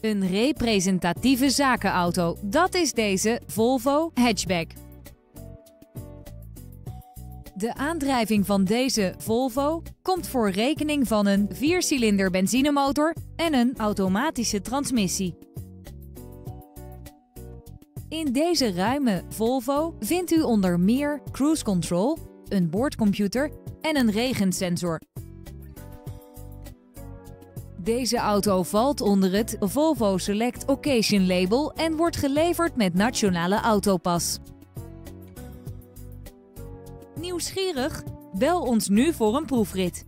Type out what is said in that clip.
Een representatieve zakenauto, dat is deze Volvo Hatchback. De aandrijving van deze Volvo komt voor rekening van een 4-cilinder benzinemotor en een automatische transmissie. In deze ruime Volvo vindt u onder meer cruise control, een boordcomputer en een regensensor. Deze auto valt onder het Volvo Select Occasion label en wordt geleverd met Nationale Autopas. Nieuwsgierig? Bel ons nu voor een proefrit.